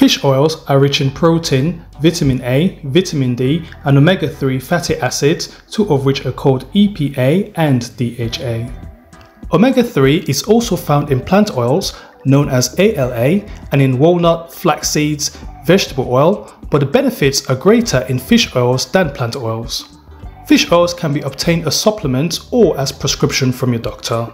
Fish oils are rich in protein, vitamin A, vitamin D, and omega 3 fatty acids, two of which are called EPA and DHA. Omega 3 is also found in plant oils known as ALA and in walnut, flax seeds, vegetable oil, but the benefits are greater in fish oils than plant oils. Fish oils can be obtained as supplements or as prescription from your doctor.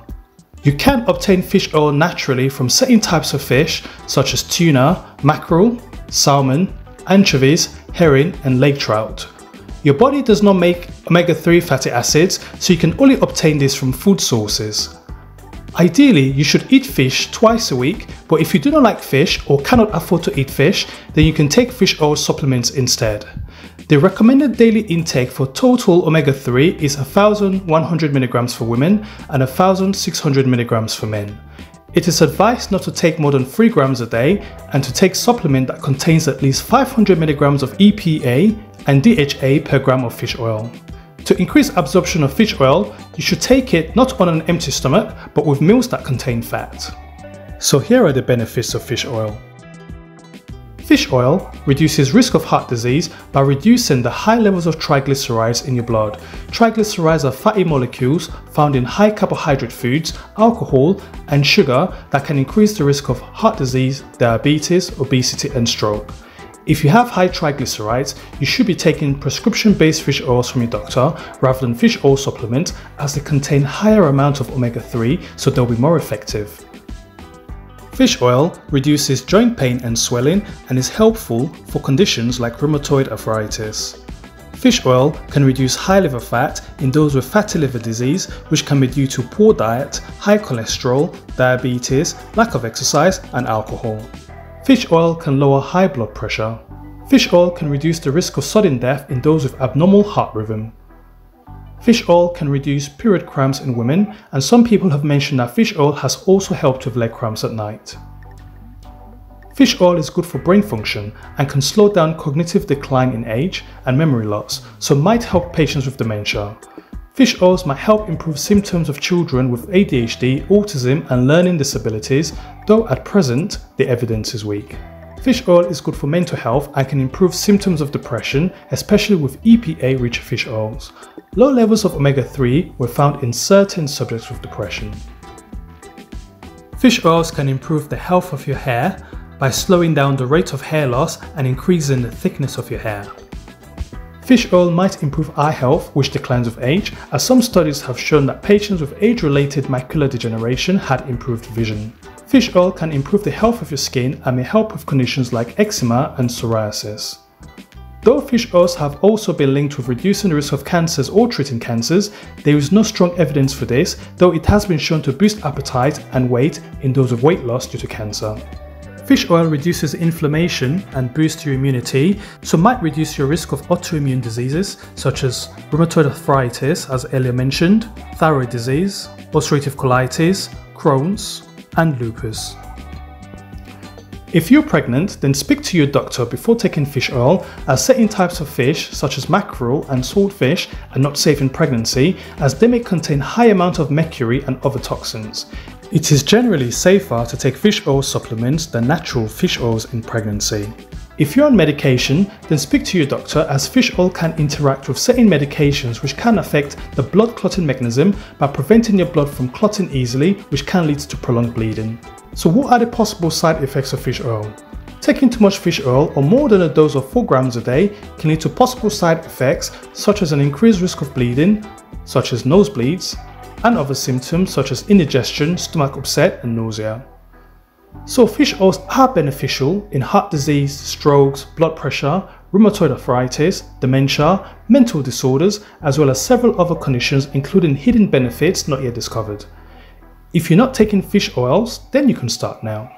You can obtain fish oil naturally from certain types of fish such as tuna, mackerel, salmon, anchovies, herring and lake trout. Your body does not make omega-3 fatty acids so you can only obtain this from food sources. Ideally, you should eat fish twice a week, but if you do not like fish or cannot afford to eat fish, then you can take fish oil supplements instead. The recommended daily intake for total omega-3 is 1100mg for women and 1600mg for men. It is advised not to take more than 3 grams a day and to take supplement that contains at least 500mg of EPA and DHA per gram of fish oil. To increase absorption of fish oil, you should take it not on an empty stomach, but with meals that contain fat. So here are the benefits of fish oil. Fish oil reduces risk of heart disease by reducing the high levels of triglycerides in your blood. Triglycerides are fatty molecules found in high carbohydrate foods, alcohol, and sugar that can increase the risk of heart disease, diabetes, obesity, and stroke. If you have high triglycerides, you should be taking prescription-based fish oils from your doctor rather than fish oil supplements as they contain higher amounts of omega-3 so they'll be more effective. Fish oil reduces joint pain and swelling and is helpful for conditions like rheumatoid arthritis. Fish oil can reduce high liver fat in those with fatty liver disease, which can be due to poor diet, high cholesterol, diabetes, lack of exercise, and alcohol. Fish oil can lower high blood pressure. Fish oil can reduce the risk of sudden death in those with abnormal heart rhythm. Fish oil can reduce period cramps in women, and some people have mentioned that fish oil has also helped with leg cramps at night. Fish oil is good for brain function and can slow down cognitive decline in age and memory loss, so might help patients with dementia. Fish oils might help improve symptoms of children with ADHD, autism, and learning disabilities, though at present the evidence is weak. Fish oil is good for mental health and can improve symptoms of depression, especially with EPA rich fish oils. Low levels of omega 3 were found in certain subjects with depression. Fish oils can improve the health of your hair by slowing down the rate of hair loss and increasing the thickness of your hair. Fish oil might improve eye health, which declines with age, as some studies have shown that patients with age-related macular degeneration had improved vision. Fish oil can improve the health of your skin and may help with conditions like eczema and psoriasis. Though fish oils have also been linked with reducing the risk of cancers or treating cancers, there is no strong evidence for this, though it has been shown to boost appetite and weight in those with weight loss due to cancer. Fish oil reduces inflammation and boosts your immunity, so might reduce your risk of autoimmune diseases such as rheumatoid arthritis, as earlier mentioned, thyroid disease, ulcerative colitis, Crohn's, and lupus. If you're pregnant, then speak to your doctor before taking fish oil, as certain types of fish, such as mackerel and swordfish, are not safe in pregnancy as they may contain high amount of mercury and other toxins. It is generally safer to take fish oil supplements than natural fish oils in pregnancy. If you're on medication, then speak to your doctor as fish oil can interact with certain medications which can affect the blood clotting mechanism by preventing your blood from clotting easily, which can lead to prolonged bleeding. So what are the possible side effects of fish oil? Taking too much fish oil or more than a dose of 4 grams a day can lead to possible side effects such as an increased risk of bleeding, such as nosebleeds, and other symptoms such as indigestion, stomach upset, and nausea. So fish oils are beneficial in heart disease, strokes, blood pressure, rheumatoid arthritis, dementia, mental disorders, as well as several other conditions including hidden benefits not yet discovered. If you're not taking fish oils, then you can start now.